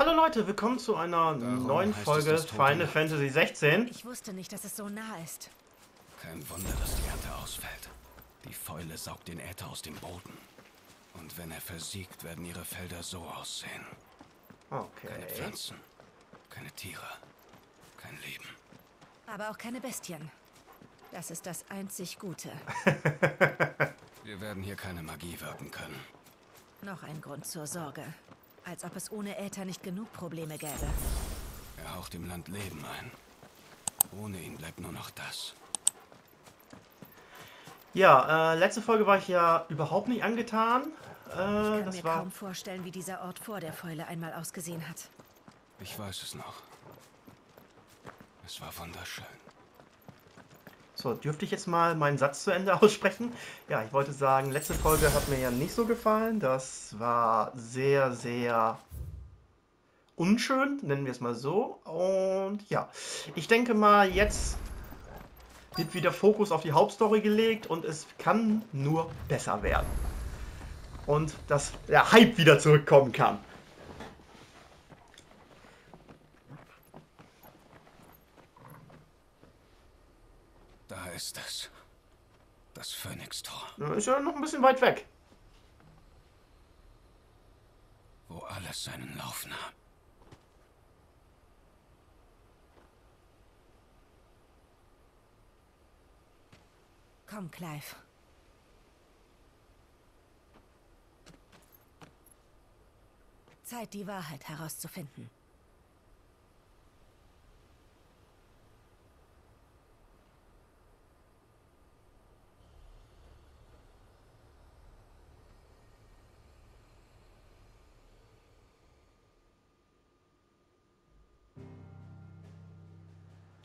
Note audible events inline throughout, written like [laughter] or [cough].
Hallo Leute, willkommen zu einer Darum neuen Folge Final. Fantasy 16. Ich wusste nicht, dass es so nah ist. Kein Wunder, dass die Ernte ausfällt. Die Fäule saugt den Äther aus dem Boden. Und wenn er versiegt, werden ihre Felder so aussehen. Keine Okay. Pflanzen, keine Tiere, kein Leben. Aber auch keine Bestien. Das ist das einzig Gute. [laughs] Wir werden hier keine Magie wirken können. Noch ein Grund zur Sorge. Als ob es ohne Äther nicht genug Probleme gäbe. Er haucht dem Land Leben ein. Ohne ihn bleibt nur noch das. Ja, äh, letzte Folge war ich ja überhaupt nicht angetan. Ich Äh, kann das mir war. kaum vorstellen, wie dieser Ort vor der Fäule einmal ausgesehen hat. Ich weiß es noch. Es war wunderschön. So, dürfte ich jetzt mal meinen Satz zu Ende [laughs] aussprechen? Ja, ich wollte sagen, letzte Folge hat mir ja nicht so gefallen. Das war sehr, sehr unschön, nennen wir es mal so. Und ja, ich denke mal, jetzt wird wieder Fokus auf die Hauptstory gelegt und es kann nur besser werden. Und dass der Hype wieder zurückkommen kann. Da ist. Das Phönix-Tor, Ja, Ist ja noch ein bisschen weit weg. wo alles seinen Lauf nahm. Komm, Clive. Zeit, die Wahrheit herauszufinden.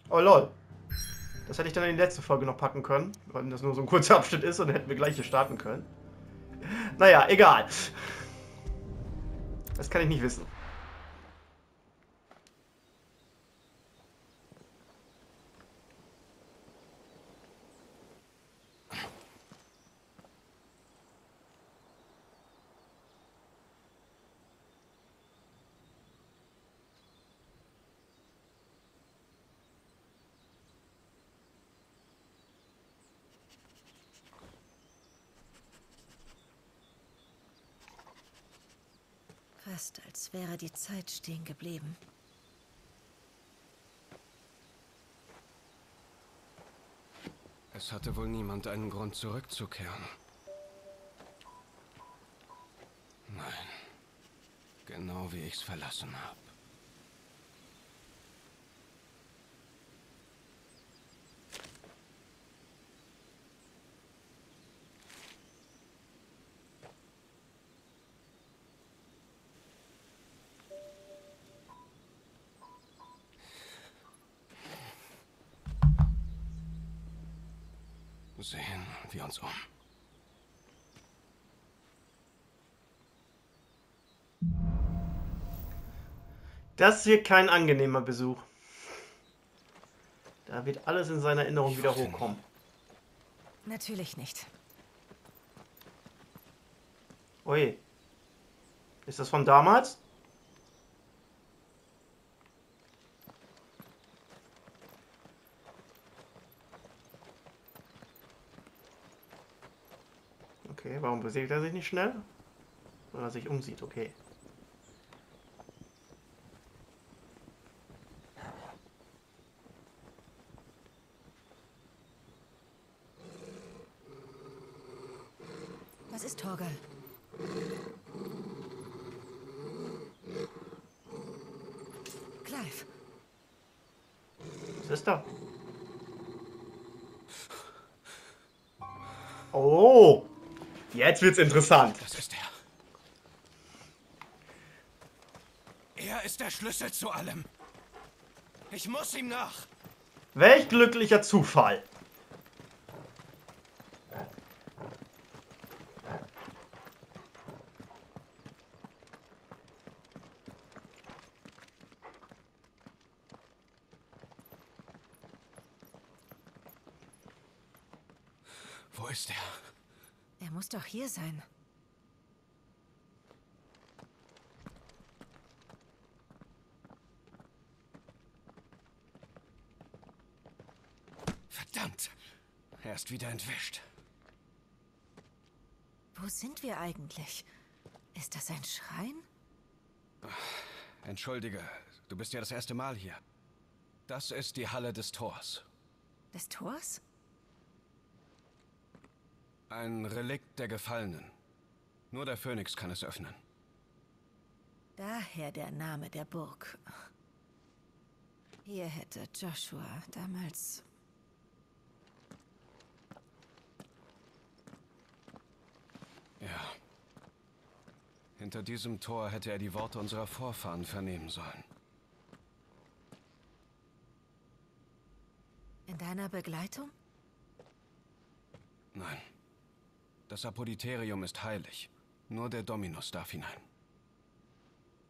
Oh lol. Das hätte ich dann in die letzte Folge noch packen können, weil das nur so ein kurzer Abschnitt ist und hätten wir gleich hier starten können. Naja, egal. Das kann ich nicht wissen. Fast als wäre die Zeit stehen geblieben. Es hatte wohl niemand einen Grund zurückzukehren. Nein. Genau wie ich's verlassen habe. Sehen wir uns um. Das wird kein angenehmer Besuch. Da wird alles in seiner Erinnerung Ich wieder hochkommen. Natürlich nicht. Ui. Ist das von damals? Okay, warum bewegt er sich nicht schnell? Weil er sich umsieht, okay. Was ist Torgal? Clive, Was ist da? Oh! Jetzt wird's interessant. Das ist er. Er ist der Schlüssel zu allem. Ich muss ihm nach. Welch glücklicher Zufall. Wo ist er? muss doch hier sein. Verdammt! Er ist wieder entwischt. Wo sind wir eigentlich? Ist das ein Schrein? Ach, entschuldige, du bist ja das erste Mal hier. Das ist die Halle des Tors. Des Tors? Ein Relikt der Gefallenen. Nur der Phönix kann es öffnen. Daher der Name der Burg. Hier hätte Joshua damals... Ja. Hinter diesem Tor hätte er die Worte unserer Vorfahren vernehmen sollen. In deiner Begleitung? Nein. Das Apodyterium ist heilig. Nur der Dominus darf hinein.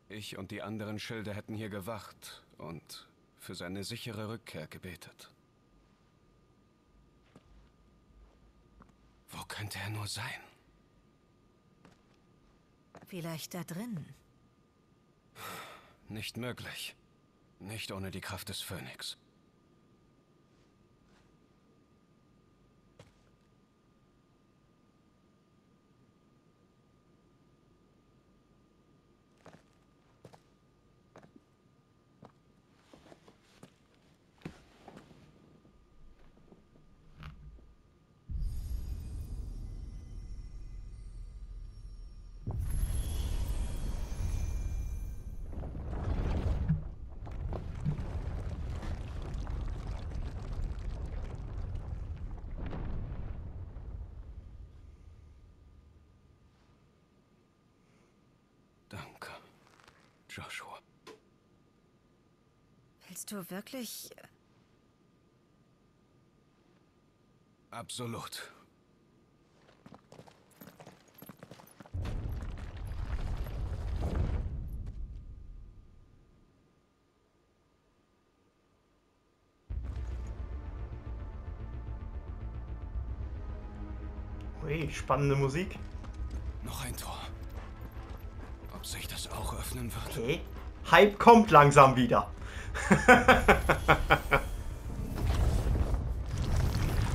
Ich und die anderen Schilde hätten hier gewacht und für seine sichere Rückkehr gebetet. Wo könnte er nur sein? Vielleicht da drin. Nicht möglich. Nicht ohne die Kraft des Phönix. Joshua. Willst du wirklich... Absolut. Ui, spannende Musik. Öffnen wird? Okay. Hype kommt langsam wieder. [laughs]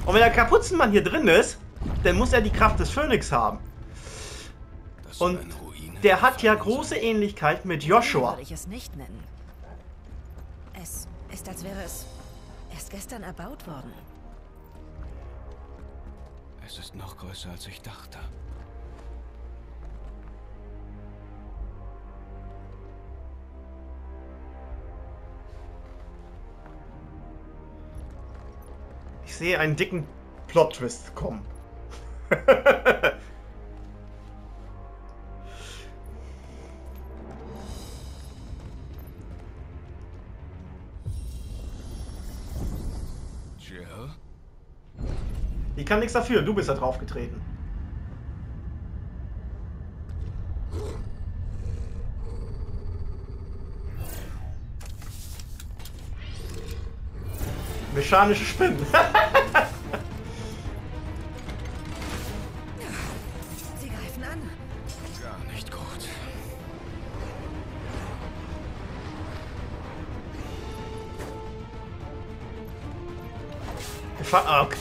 Und wenn der Kapuzenmann hier drin ist, dann muss er die Kraft des Phönix haben. Und der hat ja große Ähnlichkeit mit Joshua. Würde ich es nicht nennen. Es ist, als wäre es erst gestern erbaut worden. Es ist noch größer, als ich dachte. Ich sehe einen dicken Plot-Twist kommen. [laughs] Ich kann nichts dafür, du bist da drauf getreten. Mechanische Spinnen. [laughs]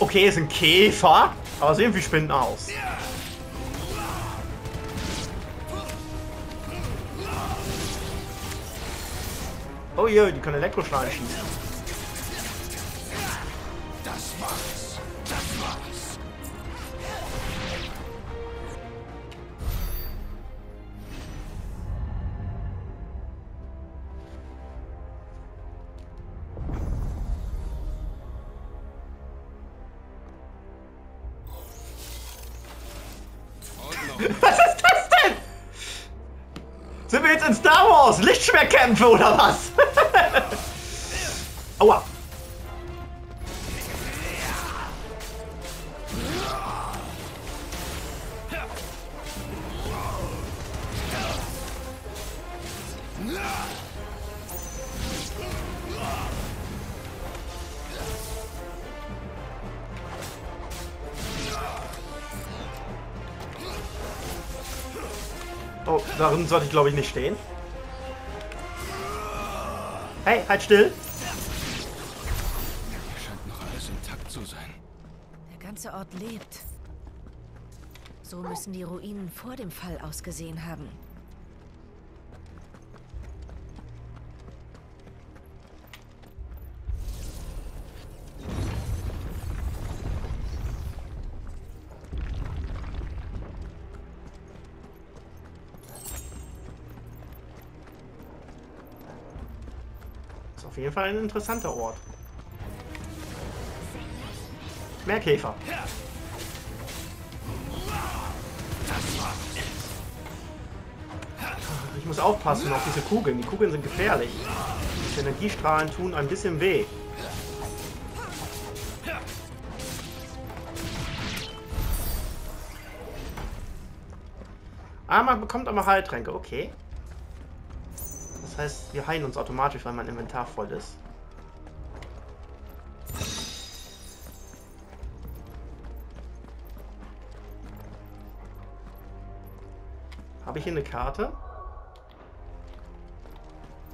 Okay, es sind Käfer, aber sehen wie Spinnen aus. Oh je, die können Elektroschalen schießen. [laughs] Was ist das denn? Sind wir jetzt in Star Wars? Lichtschwertkämpfe oder was? [laughs] Aua. Darin sollte ich glaube ich nicht stehen. Hey, halt still. Hier scheint noch alles intakt zu ganze Ort lebt. So müssen die Ruinen vor dem Fall ausgesehen haben. Auf jeden Fall ein interessanter Ort. Mehr Käfer. Ich muss aufpassen auf diese Kugeln. Die Kugeln sind gefährlich. Die Energiestrahlen tun ein bisschen weh. Ah, man bekommt aber Heiltränke. Okay. Das heißt, wir heilen uns automatisch, weil mein Inventar voll ist. Habe ich hier eine Karte?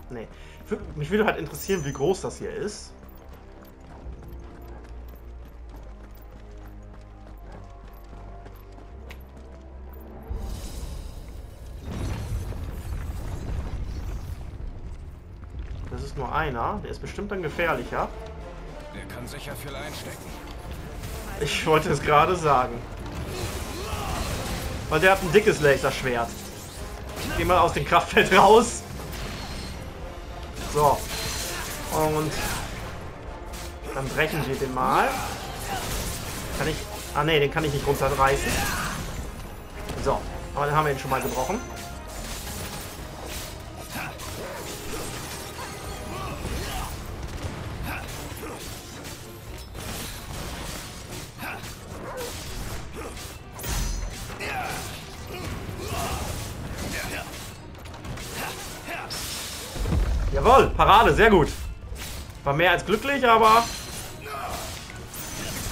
Nee. Mich würde halt interessieren, wie groß das hier ist. Einer. Der ist bestimmt dann gefährlicher. Der kann sicher viel einstecken. Ich wollte es gerade sagen. Weil der hat ein dickes Laserschwert. Geh mal aus dem Kraftfeld raus. So. Und dann brechen wir den mal. Kann ich... Ah ne, den kann ich nicht runterreißen. So. Aber dann haben wir ihn schon mal gebrochen. Jawohl, Parade, sehr gut. War mehr als glücklich, aber...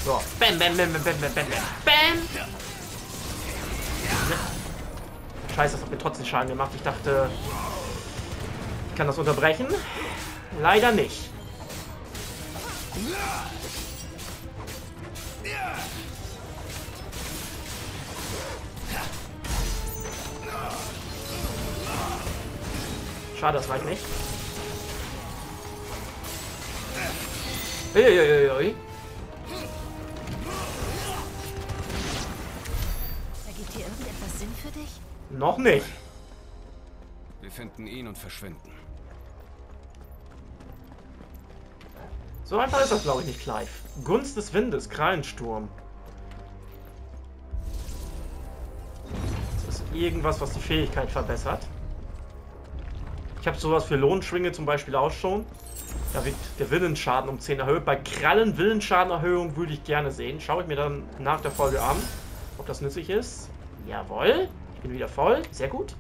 So. Bam, bam, bam, bam, bam, bam, bam, bam. Scheiße, das hat mir trotzdem Schaden gemacht. Ich dachte, ich kann das unterbrechen. Leider nicht. Schade, das reicht nicht. Uiuiui. Ergibt hier irgendetwas Sinn für dich? Noch nicht. Wir finden ihn und verschwinden. So einfach ist das, glaube ich, nicht, Clive. Gunst des Windes, Krallensturm. Das ist irgendwas, was die Fähigkeit verbessert. Ich habe sowas für Lohnschwinge zum Beispiel auch schon. Da wird der Willensschaden um 10 erhöht. Bei Krallen Willensschadenerhöhung würde ich gerne sehen. Schaue ich mir dann nach der Folge an, ob das nützlich ist. Jawohl. Ich bin wieder voll. Sehr gut.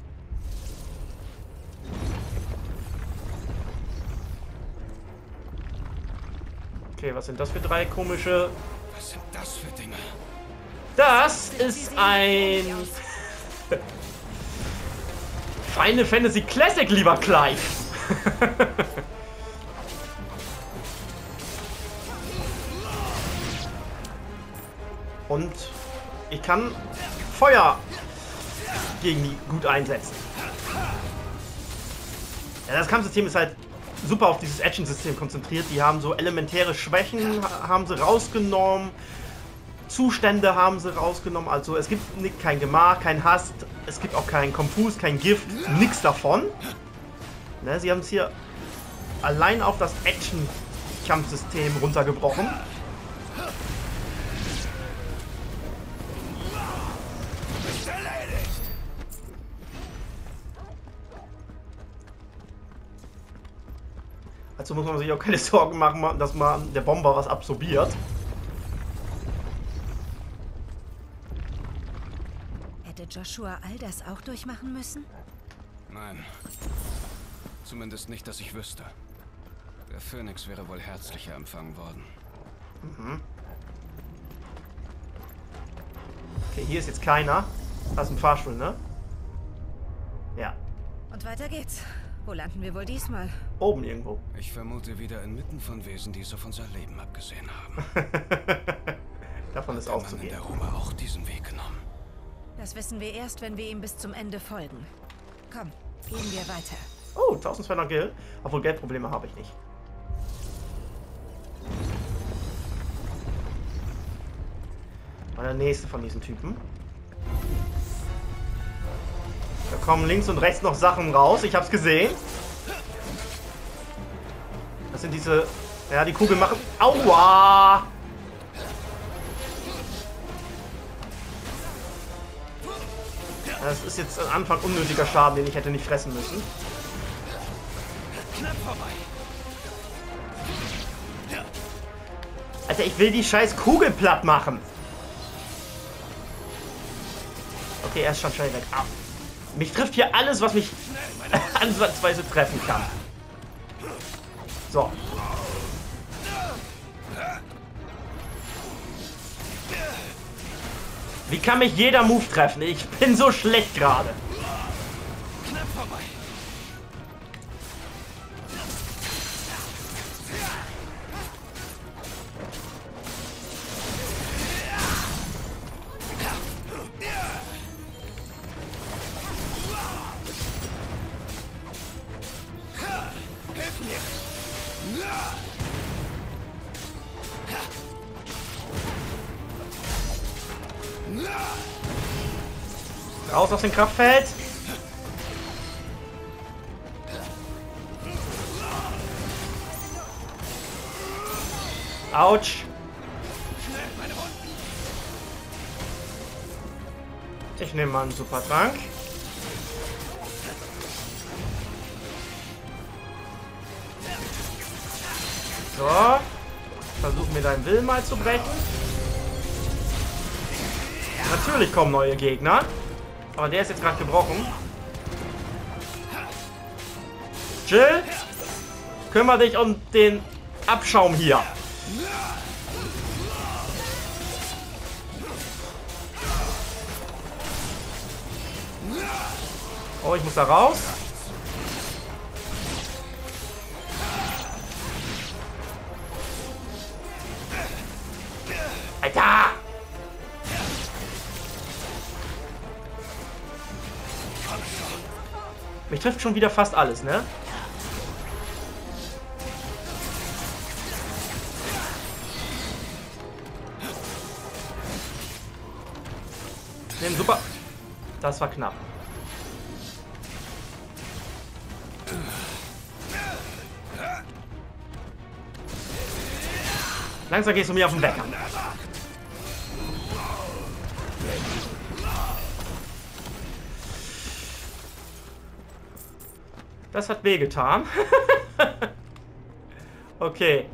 Okay, was sind das für drei komische... Was sind das für Dinge? Das ist ein... [laughs] Final Fantasy Classic, lieber Clive. [laughs] Und ich kann Feuer gegen die gut einsetzen. Ja, das Kampfsystem ist halt super auf dieses Action-System konzentriert. Die haben so elementäre Schwächen, haben sie rausgenommen. Zustände haben sie rausgenommen. Also es gibt kein Gemach, kein Hass, es gibt auch kein Konfus, kein Gift, nichts davon. Ne, sie haben es hier allein auf das Action-Kampfsystem runtergebrochen. Also muss man sich auch keine [laughs] Sorgen machen, dass man der Bomber was absorbiert. Hätte Joshua all das auch durchmachen müssen? Nein. Zumindest nicht, dass ich wüsste. Der Phönix wäre wohl herzlicher empfangen worden. Okay, hier ist jetzt keiner. Das ist ein Fahrstuhl, ne? Ja. Und weiter geht's. Wo landen wir wohl diesmal? Oben irgendwo. Ich vermute wieder inmitten von Wesen, die es auf unser Leben abgesehen haben. [laughs] Davon ist in auszugehen. der Roma auch diesen Weg genommen. Das wissen wir erst, wenn wir ihm bis zum Ende folgen. Komm, gehen wir weiter. Oh, 1200 Geld. Obwohl Geldprobleme habe ich nicht. Mal der nächste von diesen Typen. Kommen links und rechts noch Sachen raus. Ich hab's gesehen. Das sind diese... Ja, die Kugeln machen... Aua! Das ist jetzt am Anfang unnötiger Schaden, den ich hätte nicht fressen müssen. Alter, ich will die scheiß Kugel platt machen. Okay, er ist schon schnell weg. Ah. Mich trifft hier alles, was mich [laughs] ansatzweise treffen kann. So. Wie kann mich jeder Move treffen? Ich bin so schlecht gerade. Knapp vorbei. Aus dem Kraftfeld. Autsch. Ich nehme mal einen Supertrank. So. Versuch mir deinen Willen mal zu brechen. Natürlich kommen neue Gegner. Aber der ist jetzt gerade gebrochen. Jill, kümmere dich um den Abschaum hier. Oh, ich muss da raus. Trifft schon wieder fast alles, ne? Nehmen super. Das war knapp. Langsam gehst du mir auf den Wecker. Das hat wehgetan. [laughs] okay.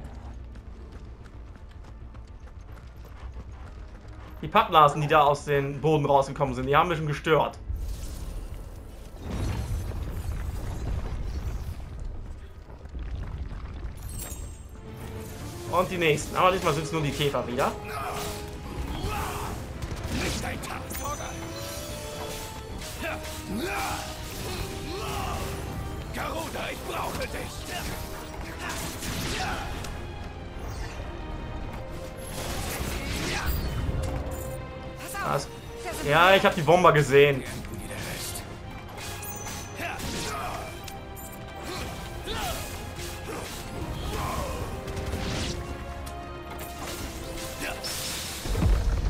Die Pappnasen, die da aus dem Boden rausgekommen sind, die haben mich schon gestört. Und die nächsten. Aber diesmal sind es nur die Käfer wieder. Garuda, ich brauche dich! Was? Ja, ich habe die Bomber gesehen.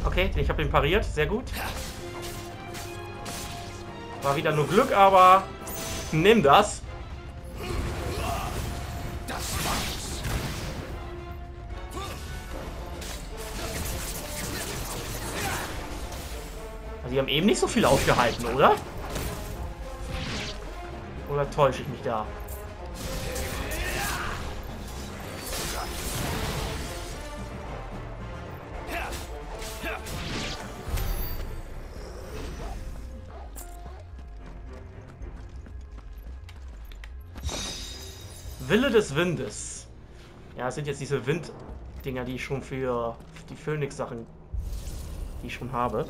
Okay, ich habe ihn pariert. Sehr gut. War wieder nur Glück, aber nimm. Das eben nicht so viel ausgehalten, oder? Oder täusche ich mich da? Wille des Windes. Ja, es sind jetzt diese Winddinger, die ich schon für die Phoenix-Sachen, die ich schon habe.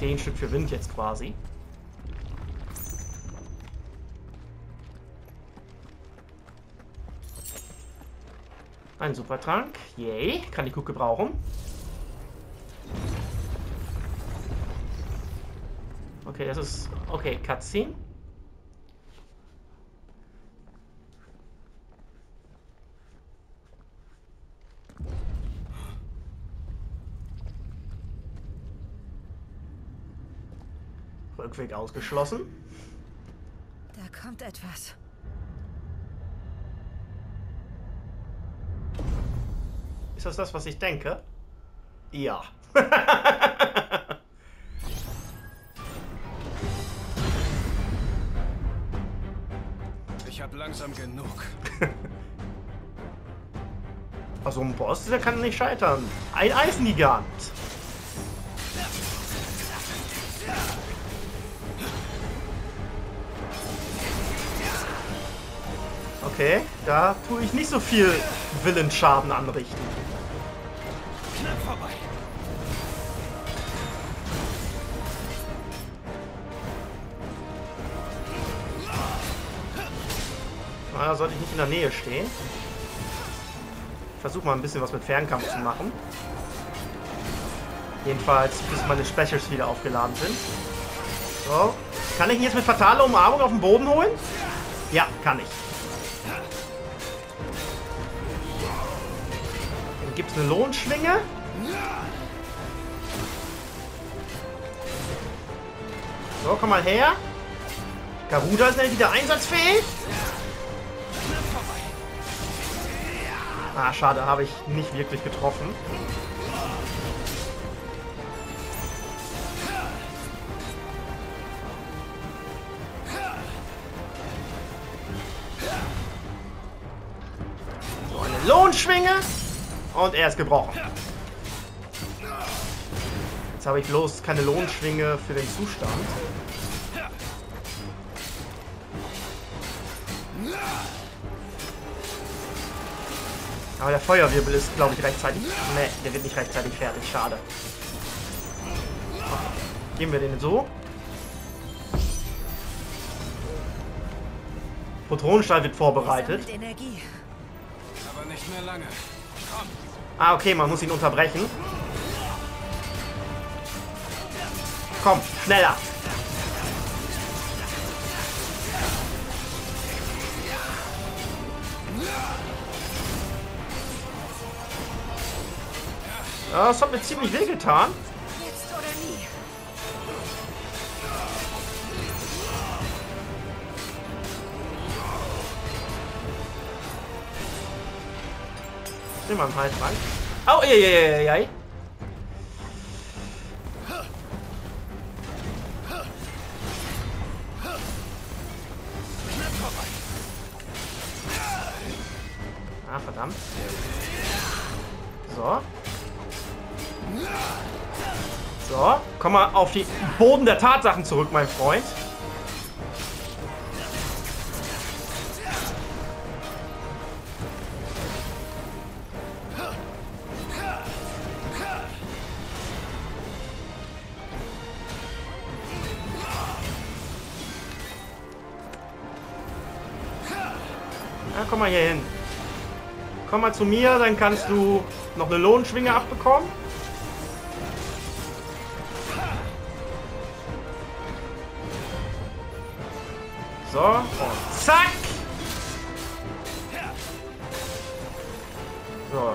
10 Stück für Wind jetzt quasi. Ein Supertrank. Yay. Kann ich gut gebrauchen. Okay, das ist... Okay, Cutscene. Rückweg ausgeschlossen. Da kommt etwas. Ist das das, was ich denke? Ja. [laughs] Ich habe langsam genug. Also ein Boss, der kann nicht scheitern. Ein Eisengigant. Okay, da tue ich nicht so viel Willensschaden anrichten. Knapp vorbei. Sollte ich nicht in der Nähe stehen. Ich versuche mal ein bisschen was mit Fernkampf zu machen. Jedenfalls, bis meine Specials wieder aufgeladen sind. So. Kann ich ihn jetzt mit fataler Umarmung auf den Boden holen? Ja, kann ich. Eine Lohnschwinge. So, komm mal her. Garuda ist schnell wieder einsatzfähig. Ah, schade, habe ich nicht wirklich getroffen. So, eine Lohnschwinge. Und er ist gebrochen. Jetzt habe ich bloß keine Lohnschwinge für den Zustand. Aber der Feuerwirbel ist, glaube ich, rechtzeitig... Ne, der wird nicht rechtzeitig fertig. Schade. Geben wir den so. Protonenstahl wird vorbereitet. Aber nicht mehr lange. Ah, okay, man muss ihn unterbrechen. Komm, schneller. Ja, das hat mir ziemlich weh getan. Nimm mal einen Heiltrank. Au, ey, ey, ey, ey. Ah, verdammt. So. So, komm mal auf die Boden der Tatsachen zurück, mein Freund. Komm mal hier hin. Komm mal zu mir, dann kannst du noch eine Lohnschwinge abbekommen. So, und zack! So,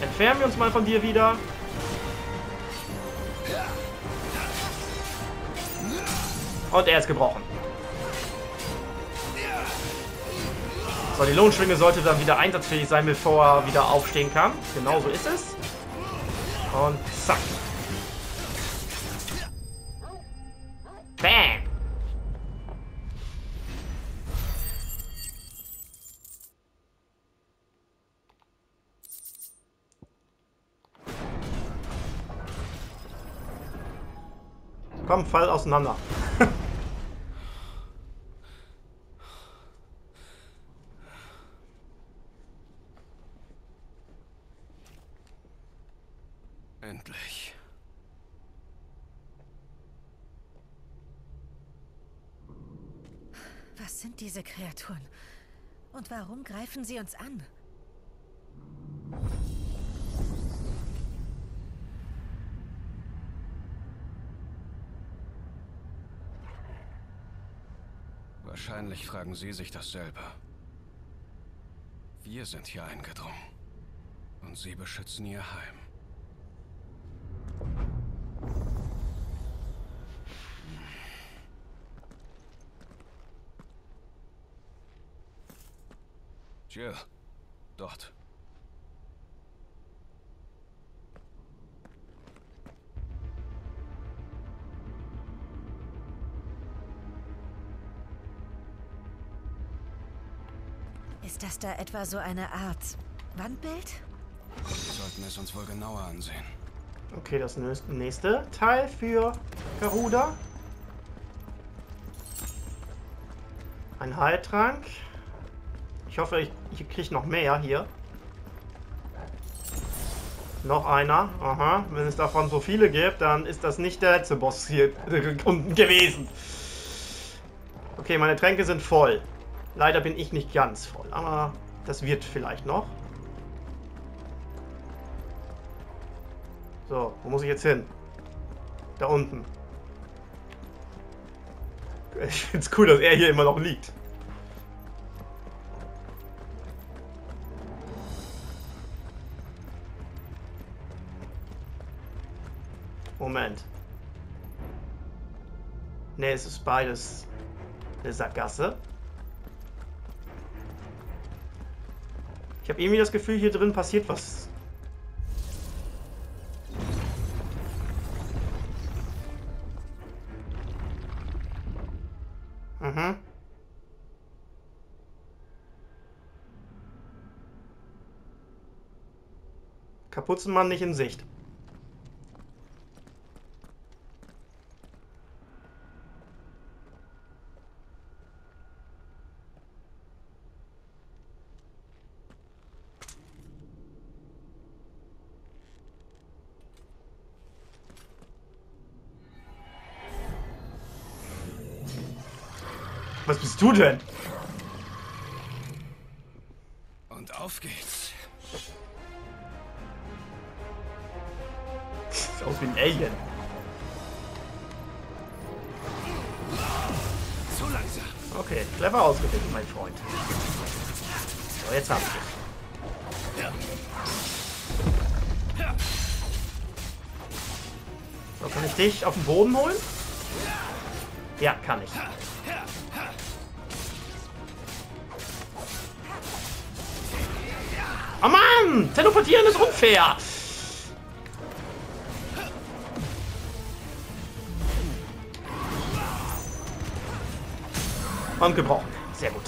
entfernen wir uns mal von dir wieder. Und er ist gebrochen. So, die Lohnschwinge sollte dann wieder einsatzfähig sein, bevor er wieder aufstehen kann. Genau so ist es. Und zack. Bam! Komm, fall auseinander. Kreaturen. Und warum greifen sie uns an? Wahrscheinlich fragen Sie sich dasselbe. Wir sind hier eingedrungen. Und Sie beschützen Ihr Heim. Jill, dort. Ist das da etwa so eine Art Wandbild? Wir sollten es uns wohl genauer ansehen. Okay, das nächste Teil für Garuda. Ein Heiltrank. Ich hoffe, ich, ich kriege noch mehr hier. Noch einer. Aha. Wenn es davon so viele gibt, dann ist das nicht der letzte Boss hier [laughs] unten gewesen. Okay, meine Tränke sind voll. Leider bin ich nicht ganz voll, aber das wird vielleicht noch. So, wo muss ich jetzt hin? Da unten. Ich finde es cool, dass er hier immer noch liegt. Moment. Ne, es ist beides eine Sackgasse. Ich habe irgendwie das Gefühl, hier drin passiert was. Mhm. Kapuzenmann nicht in Sicht. Was bist du denn? Und auf geht's. Sieht aus wie ein Alien. Zu langsam. Okay, clever ausgewählt, mein Freund. So, jetzt haben wir So, kann ich dich auf den Boden holen? Ja, kann ich. Oh Mann! Teleportieren ist unfair! Und gebrochen. Sehr gut.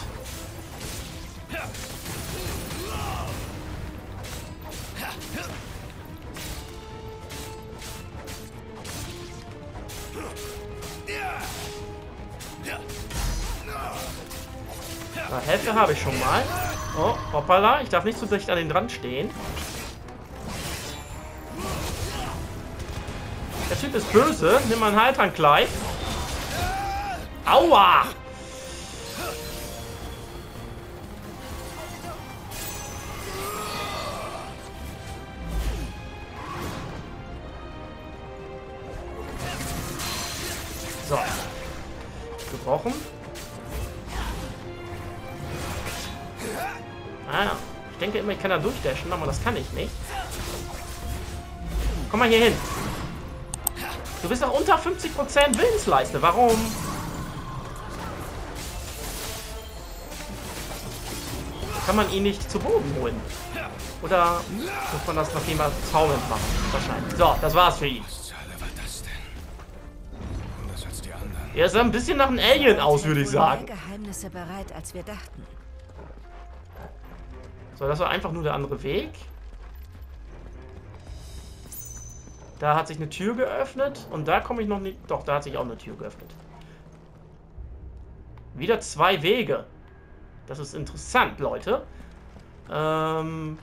Hälfte habe ich schon mal. Oh, hoppala. Ich darf nicht zu dicht an den dran stehen. Der Typ ist böse. Nimm mal einen Heiltrank gleich. Aua! Aber das kann ich nicht. Komm mal hier hin. Du bist doch unter 50% Willensleiste. Warum? Kann man ihn nicht zu Boden holen? Oder muss man das nach jemand zaubernd machen? Wahrscheinlich. So, das war's für ihn. Er sah ein bisschen nach einem Alien aus, würde ich sagen. Geheimnisse bereit, als wir dachten. So, das war einfach nur der andere Weg. Da hat sich eine Tür geöffnet und da komme ich noch nicht... Doch, da hat sich auch eine Tür geöffnet. Wieder zwei Wege. Das ist interessant, Leute. Ähm...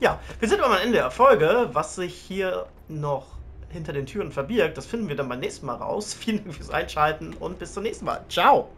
Ja, wir sind am Ende der Folge. Was sich hier noch hinter den Türen verbirgt, das finden wir dann beim nächsten Mal raus. [laughs] Vielen Dank fürs Einschalten und bis zum nächsten Mal. Ciao!